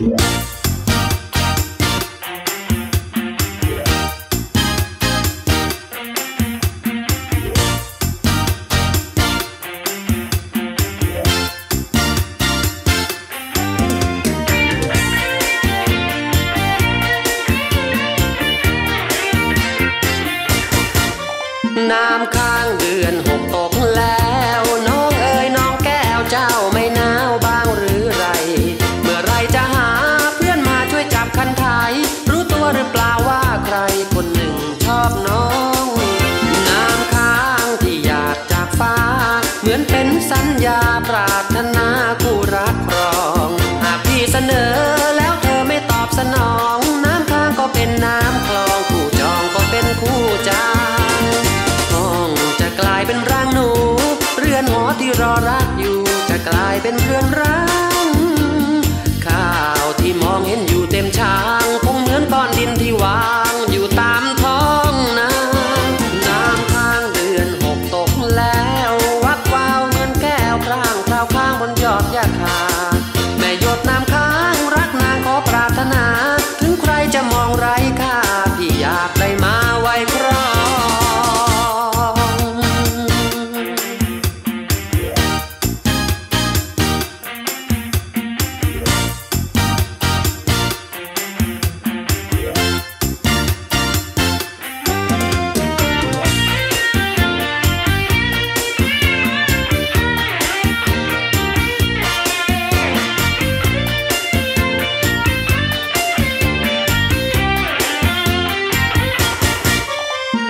น้ำค้างเดือนหกตก เป็นสัญญาปรารถนาคู่รักครอง หากพี่เสนอแล้วเธอไม่ตอบสนอง น้ำค้างก็เป็นน้ำคลองคู่จองก็เป็นคู่จางห้องจะกลายเป็นร่างหนู เรือนหอที่รอรักอยู่ จะกลายเป็นเรือนร้าง อนยอย่าขา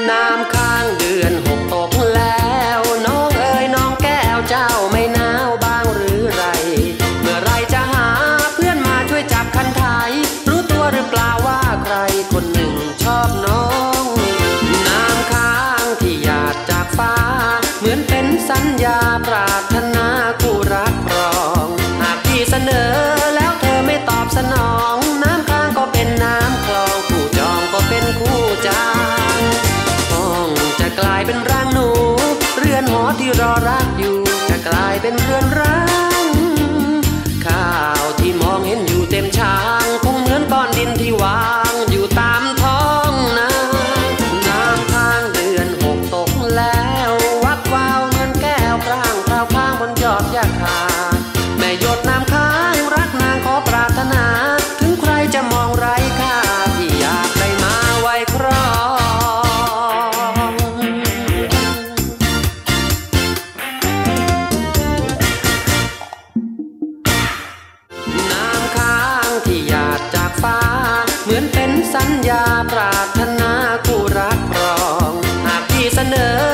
น้ำค้างเดือนหกตกแล้ว น้องเอ๋ยน้องแก้วเจ้าไม่หนาวบ้างหรือไร เมื่อไรจะหาเพื่อนมาช่วยจับคันไทยรู้ตัวหรือเปล่าว่าใครคนหนึ่งชอบน้อง น้ำค้างที่หยาดจากฟ้า เหมือนเป็นสัญญาปรารถนาคู่รักครอง หากพี่เสนอ ร่างหนู เรือนหอที่รอรักอยู่ จะกลายเป็นเรือนร้างข้าวที่มองเห็นอยู่เต็มช้างคงเหมือนก้อนดินที่วางอยู่ตามท้องนาน้ำค้างเดือนหกตกแล้ว วักวาวเหมือนแก้วกลางคราวข้างบนยอดยาคาแม่ยด เหมือนเป็นสัญญาปรารถนาคู่รักครอง หากพี่เสนอ